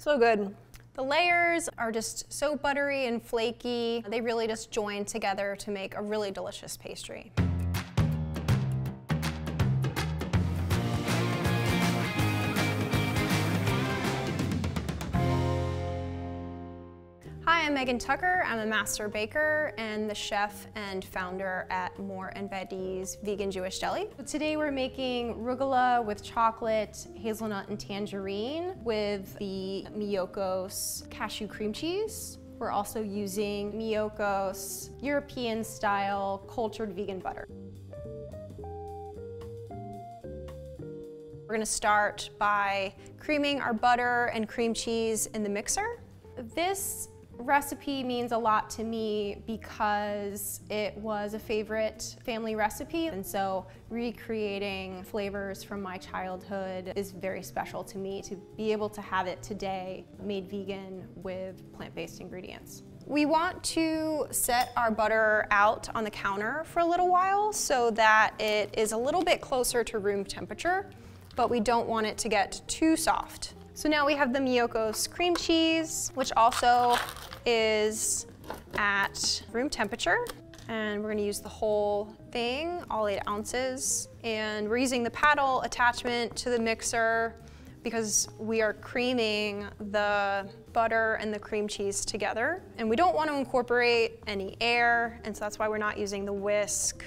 So good. The layers are just so buttery and flaky. They really just join together to make a really delicious pastry. Megan Tucker. I'm a master baker and the chef and founder at Mort and Betty's Vegan Jewish Deli. Today we're making rugelach with chocolate, hazelnut, and tangerine with the Miyoko's cashew cream cheese. We're also using Miyoko's European style cultured vegan butter. We're gonna start by creaming our butter and cream cheese in the mixer. This recipe means a lot to me because it was a favorite family recipe and so recreating flavors from my childhood is very special to me to be able to have it today made vegan with plant-based ingredients. We want to set our butter out on the counter for a little while so that it is a little bit closer to room temperature, but we don't want it to get too soft. So now we have the Miyoko's cream cheese, which also is at room temperature. And we're gonna use the whole thing, all eight ounces. And we're using the paddle attachment to the mixer because we are creaming the butter and the cream cheese together. And we don't want to incorporate any air, and so that's why we're not using the whisk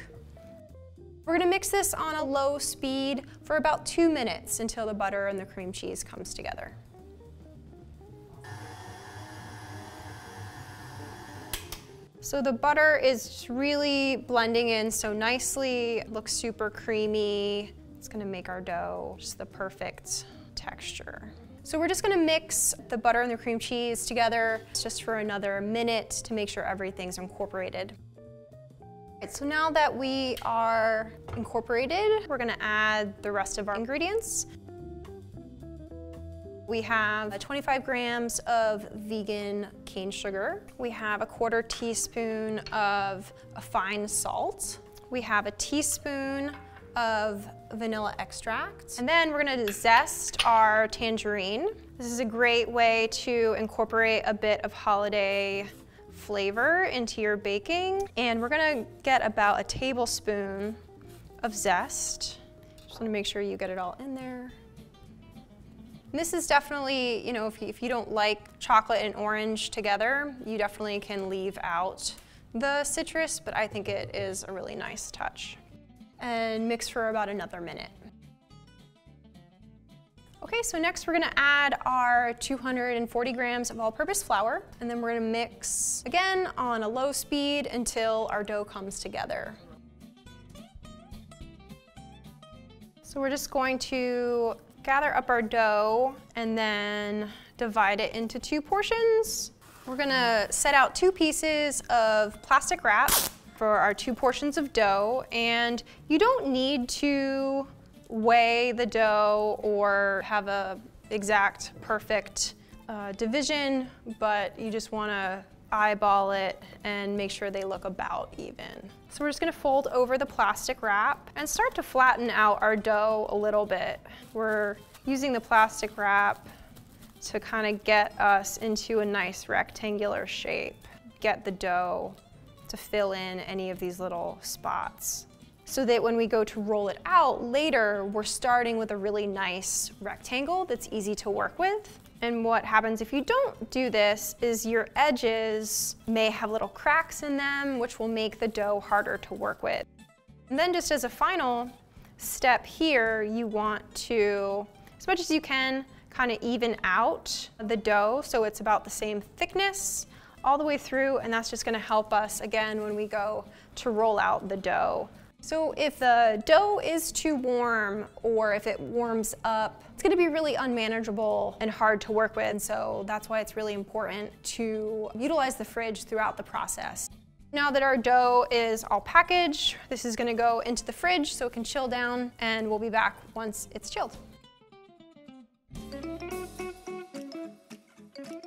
we're gonna mix this on a low speed for about two minutes until the butter and the cream cheese comes together. So the butter is really blending in so nicely, looks super creamy. It's gonna make our dough just the perfect texture. So we're just gonna mix the butter and the cream cheese together just for another minute to make sure everything's incorporated. So now that we are incorporated, we're gonna add the rest of our ingredients. We have 25 grams of vegan cane sugar. We have a quarter teaspoon of fine salt. We have a teaspoon of vanilla extract. And then we're gonna zest our tangerine. This is a great way to incorporate a bit of holiday flavor into your baking. And we're gonna get about a tablespoon of zest. Just wanna make sure you get it all in there. And this is definitely, you know, if you, if you don't like chocolate and orange together, you definitely can leave out the citrus, but I think it is a really nice touch. And mix for about another minute. Okay, so next we're gonna add our 240 grams of all-purpose flour, and then we're gonna mix again on a low speed until our dough comes together. So we're just going to gather up our dough and then divide it into two portions. We're gonna set out two pieces of plastic wrap for our two portions of dough, and you don't need to weigh the dough or have a exact perfect uh, division, but you just wanna eyeball it and make sure they look about even. So we're just gonna fold over the plastic wrap and start to flatten out our dough a little bit. We're using the plastic wrap to kind of get us into a nice rectangular shape, get the dough to fill in any of these little spots so that when we go to roll it out later, we're starting with a really nice rectangle that's easy to work with. And what happens if you don't do this is your edges may have little cracks in them, which will make the dough harder to work with. And then just as a final step here, you want to, as much as you can, kind of even out the dough so it's about the same thickness all the way through, and that's just gonna help us, again, when we go to roll out the dough. So if the dough is too warm or if it warms up, it's gonna be really unmanageable and hard to work with. So that's why it's really important to utilize the fridge throughout the process. Now that our dough is all packaged, this is gonna go into the fridge so it can chill down and we'll be back once it's chilled.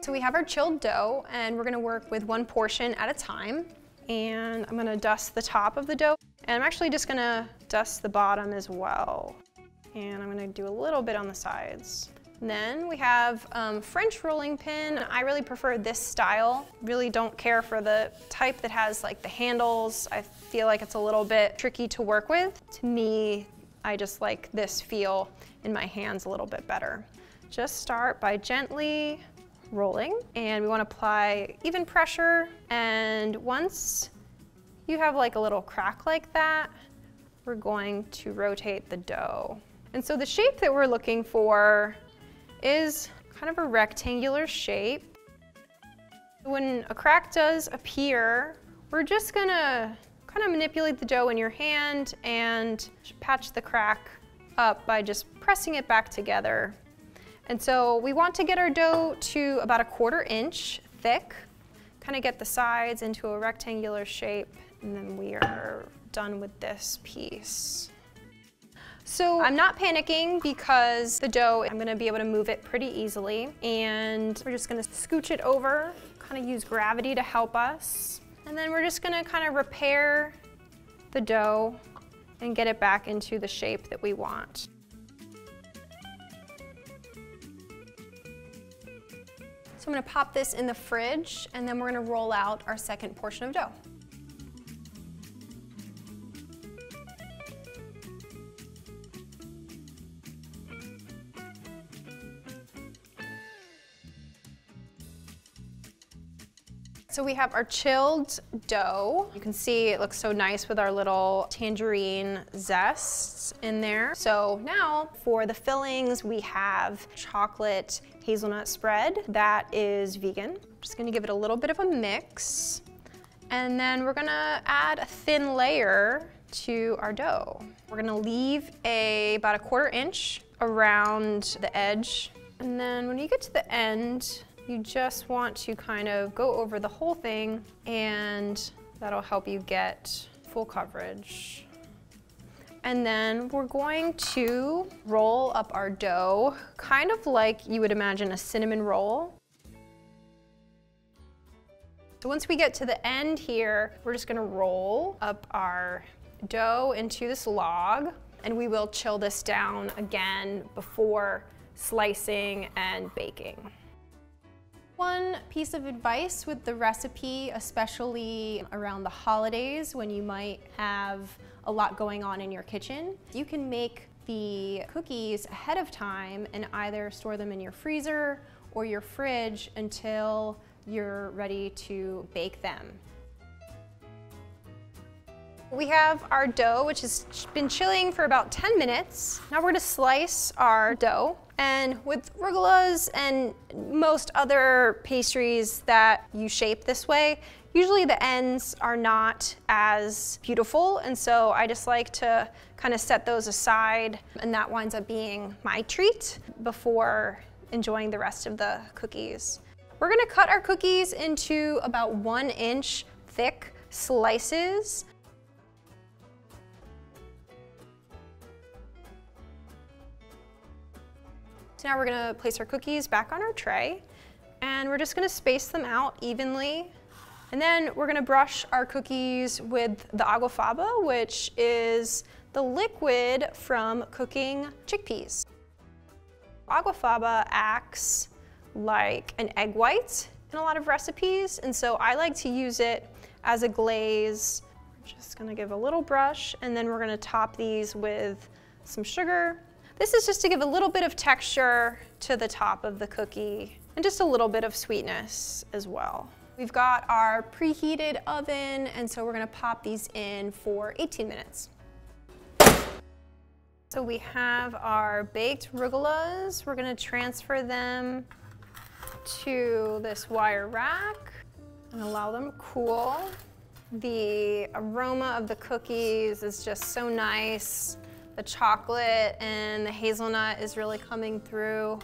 So we have our chilled dough and we're gonna work with one portion at a time. And I'm gonna dust the top of the dough. And I'm actually just gonna dust the bottom as well. And I'm gonna do a little bit on the sides. And then we have um, French rolling pin. I really prefer this style. Really don't care for the type that has like the handles. I feel like it's a little bit tricky to work with. To me, I just like this feel in my hands a little bit better. Just start by gently rolling and we want to apply even pressure and once you have like a little crack like that, we're going to rotate the dough. And so the shape that we're looking for is kind of a rectangular shape. When a crack does appear, we're just gonna kind of manipulate the dough in your hand and patch the crack up by just pressing it back together. And so we want to get our dough to about a quarter inch thick, kind of get the sides into a rectangular shape, and then we are done with this piece. So I'm not panicking because the dough, I'm gonna be able to move it pretty easily. And we're just gonna scooch it over, kind of use gravity to help us. And then we're just gonna kind of repair the dough and get it back into the shape that we want. So I'm gonna pop this in the fridge and then we're gonna roll out our second portion of dough. So we have our chilled dough. You can see it looks so nice with our little tangerine zests in there. So now for the fillings, we have chocolate hazelnut spread that is vegan. Just gonna give it a little bit of a mix. And then we're gonna add a thin layer to our dough. We're gonna leave a about a quarter inch around the edge. And then when you get to the end, you just want to kind of go over the whole thing and that'll help you get full coverage. And then we're going to roll up our dough, kind of like you would imagine a cinnamon roll. So once we get to the end here, we're just gonna roll up our dough into this log and we will chill this down again before slicing and baking. One piece of advice with the recipe, especially around the holidays when you might have a lot going on in your kitchen, you can make the cookies ahead of time and either store them in your freezer or your fridge until you're ready to bake them. We have our dough, which has been chilling for about 10 minutes. Now we're gonna slice our dough. And with rugelach and most other pastries that you shape this way, usually the ends are not as beautiful. And so I just like to kind of set those aside and that winds up being my treat before enjoying the rest of the cookies. We're gonna cut our cookies into about one inch thick slices. Now we're gonna place our cookies back on our tray and we're just gonna space them out evenly. And then we're gonna brush our cookies with the aquafaba, which is the liquid from cooking chickpeas. Aquafaba acts like an egg white in a lot of recipes, and so I like to use it as a glaze. I'm just gonna give a little brush, and then we're gonna top these with some sugar this is just to give a little bit of texture to the top of the cookie and just a little bit of sweetness as well. We've got our preheated oven and so we're gonna pop these in for 18 minutes. So we have our baked rugelachs. We're gonna transfer them to this wire rack and allow them to cool. The aroma of the cookies is just so nice. The chocolate and the hazelnut is really coming through.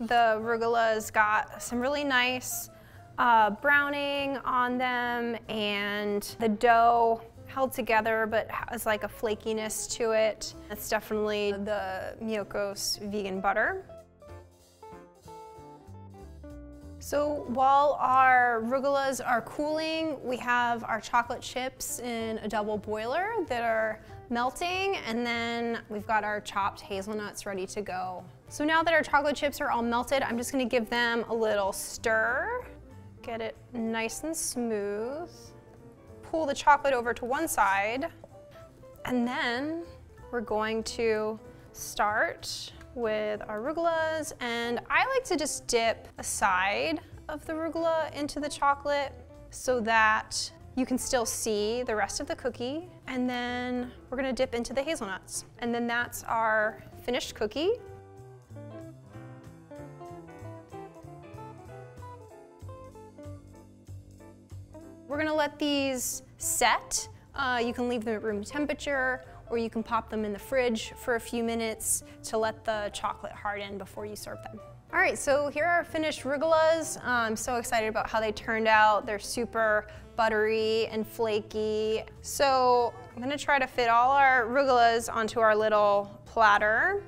The rugelach's got some really nice uh, browning on them and the dough held together but has like a flakiness to it. It's definitely the Miyoko's vegan butter. So while our rugelachs are cooling, we have our chocolate chips in a double boiler that are melting and then we've got our chopped hazelnuts ready to go. So now that our chocolate chips are all melted, I'm just gonna give them a little stir, get it nice and smooth. Pull the chocolate over to one side, and then we're going to start with our rugelachs, and I like to just dip a side of the rugelach into the chocolate so that you can still see the rest of the cookie. And then we're gonna dip into the hazelnuts. And then that's our finished cookie. We're gonna let these set. Uh, you can leave them at room temperature or you can pop them in the fridge for a few minutes to let the chocolate harden before you serve them. All right, so here are our finished rugelachs. I'm so excited about how they turned out. They're super buttery and flaky. So I'm gonna try to fit all our rugelachs onto our little platter.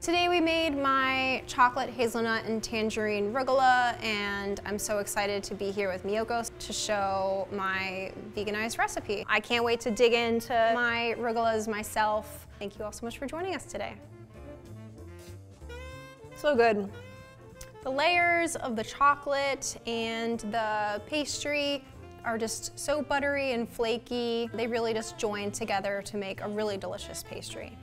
Today we made my chocolate hazelnut and tangerine rugelach and I'm so excited to be here with Miyoko to show my veganized recipe. I can't wait to dig into my rugelachs myself. Thank you all so much for joining us today. So good. The layers of the chocolate and the pastry are just so buttery and flaky. They really just join together to make a really delicious pastry.